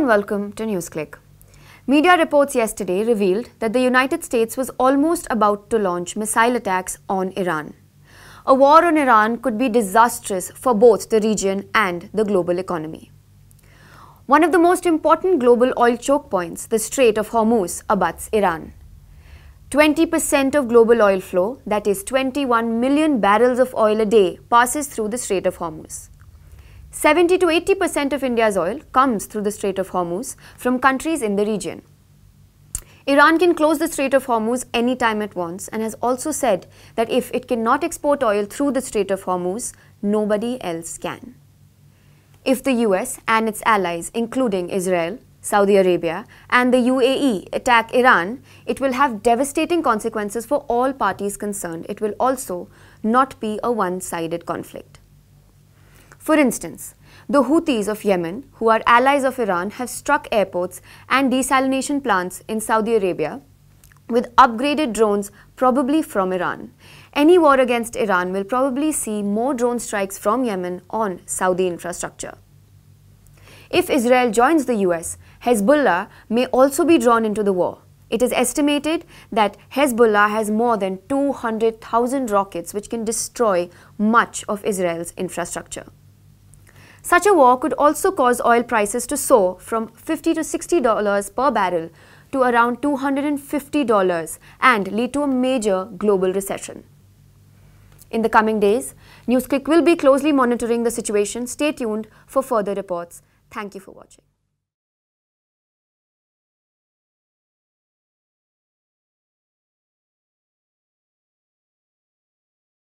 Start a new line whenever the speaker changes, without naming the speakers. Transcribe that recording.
And welcome to NewsClick. Media reports yesterday revealed that the United States was almost about to launch missile attacks on Iran. A war on Iran could be disastrous for both the region and the global economy. One of the most important global oil choke points, the Strait of Hormuz, abuts Iran. 20% of global oil flow, that is 21 million barrels of oil a day, passes through the Strait of Hormuz. 70 to 80% of India's oil comes through the Strait of Hormuz from countries in the region. Iran can close the Strait of Hormuz anytime it wants and has also said that if it cannot export oil through the Strait of Hormuz, nobody else can. If the US and its allies, including Israel, Saudi Arabia, and the UAE attack Iran, it will have devastating consequences for all parties concerned. It will also not be a one sided conflict. For instance, the Houthis of Yemen, who are allies of Iran, have struck airports and desalination plants in Saudi Arabia with upgraded drones, probably from Iran. Any war against Iran will probably see more drone strikes from Yemen on Saudi infrastructure. If Israel joins the US, Hezbollah may also be drawn into the war. It is estimated that Hezbollah has more than 200,000 rockets which can destroy much of Israel's infrastructure. Such a war could also cause oil prices to soar from 50 to $60 per barrel to around $250 and lead to a major global recession. In the coming days, NewsClick will be closely monitoring the situation. Stay tuned for further reports. Thank you for watching.